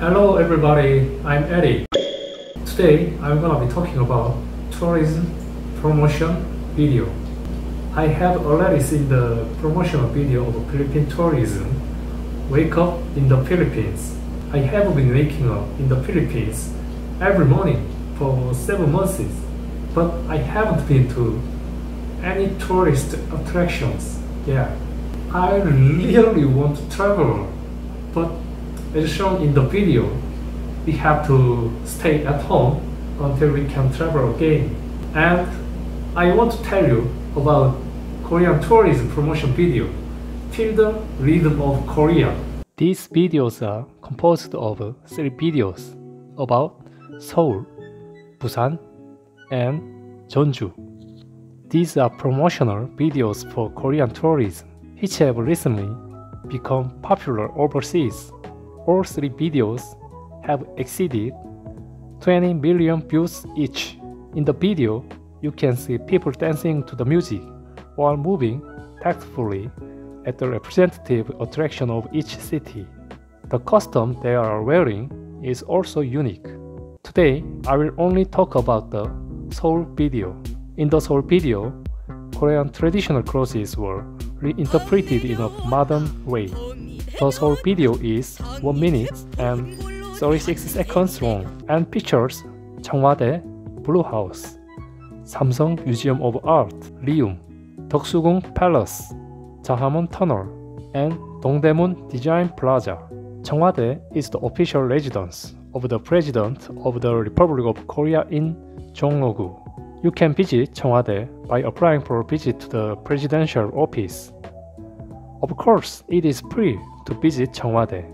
Hello everybody, I'm Eric. Today I'm gonna be talking about tourism promotion video. I have already seen the promotional video of Philippine tourism, Wake Up in the Philippines. I have been waking up in the Philippines every morning for seven months, but I haven't been to any tourist attractions. Yeah, I really want to travel, but as shown in the video, we have to stay at home until we can travel again. And I want to tell you about Korean tourism promotion video, Feel the Rhythm of Korea. These videos are composed of three videos about Seoul, Busan, and Jeonju. These are promotional videos for Korean tourism, which have recently become popular overseas. All three videos have exceeded 20 million views each. In the video, you can see people dancing to the music while moving tactfully at the representative attraction of each city. The costume they are wearing is also unique. Today, I will only talk about the Seoul video. In the Seoul video, Korean traditional clothes were reinterpreted in a modern way. The whole video is 1 minute and 36 seconds long and pictures: 청와대, Blue House, Samsung Museum of Art, Leeum, 덕수궁 Palace, Jahamun Tunnel, and Dongdaemun Design Plaza. Cheongwadae is the official residence of the President of the Republic of Korea in Jongno-gu. You can visit Cheongwadae by applying for a visit to the presidential office. Of course, it is free to visit Cheongwadae.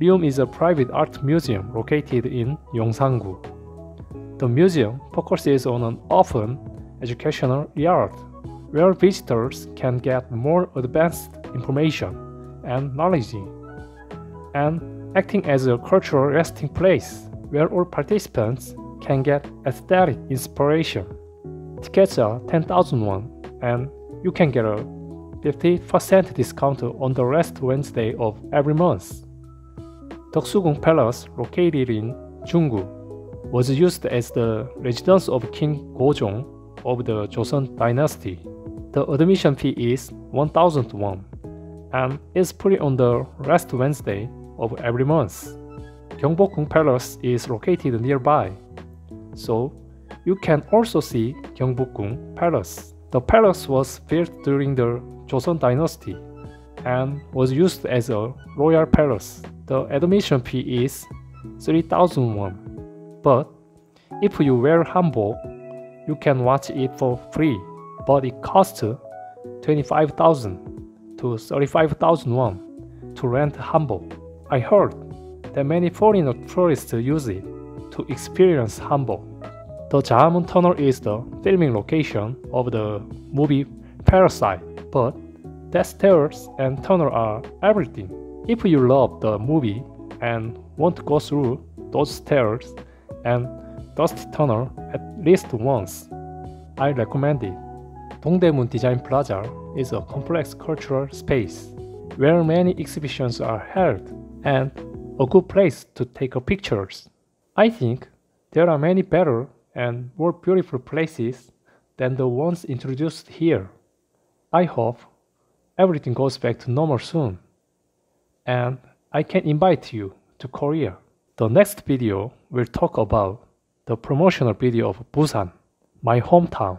Leeum is a private art museum located in Yongsan-gu. The museum focuses on an often educational yard, where visitors can get more advanced information and knowledge, and acting as a cultural resting place where all participants can get aesthetic inspiration. Tickets are 10,000 won, and you can get a 50% discount on the last Wednesday of every month. Deoksugung Palace, located in Junggu, was used as the residence of King Gojong of the Joseon dynasty. The admission fee is 1000 won and is free on the last Wednesday of every month. Gyeongbokgung Palace is located nearby, so you can also see Gyeongbokgung Palace. The palace was built during the Joseon dynasty and was used as a royal palace. The admission fee is 3000 won, but if you wear hanbok, you can watch it for free but it costs 25,000 to 35,000 won to rent hanbok. I heard that many foreign tourists use it to experience hanbok. The Jahamun Tunnel is the filming location of the movie Parasite, but that stairs and tunnel are everything. If you love the movie and want to go through those stairs and dusty tunnel at least once, I recommend it. Dongdaemun Design Plaza is a complex cultural space where many exhibitions are held and a good place to take pictures. I think there are many better and more beautiful places than the ones introduced here. I hope everything goes back to normal soon and I can invite you to Korea. The next video will talk about the promotional video of Busan, my hometown.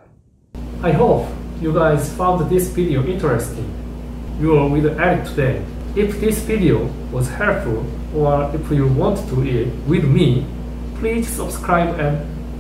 I hope you guys found this video interesting. You are with Eric today. If this video was helpful or if you want to it with me, please subscribe and